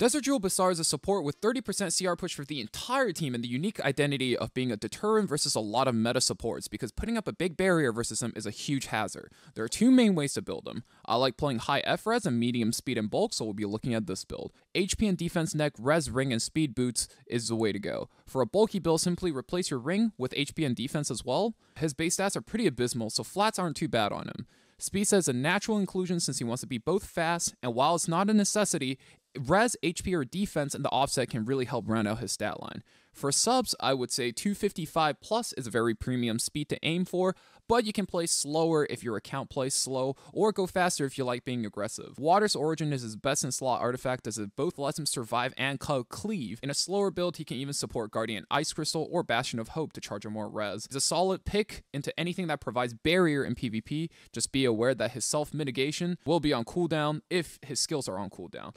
Desert Jewel Basar is a support with 30% CR push for the entire team and the unique identity of being a deterrent versus a lot of meta supports because putting up a big barrier versus him is a huge hazard. There are two main ways to build him. I like playing high F res and medium speed and bulk, so we'll be looking at this build. HP and defense neck, res ring, and speed boots is the way to go. For a bulky build, simply replace your ring with HP and defense as well. His base stats are pretty abysmal, so flats aren't too bad on him. Speed says a natural inclusion since he wants to be both fast, and while it's not a necessity, res, HP, or defense and the offset can really help round out his stat line. For subs, I would say 255 plus is a very premium speed to aim for, but you can play slower if your account plays slow, or go faster if you like being aggressive. Water's Origin is his best in slot artifact as it both lets him survive and cleave. In a slower build, he can even support Guardian Ice Crystal or Bastion of Hope to charge him more res. He's a solid pick into anything that provides barrier in PvP, just be aware that his self-mitigation will be on cooldown if his skills are on cooldown.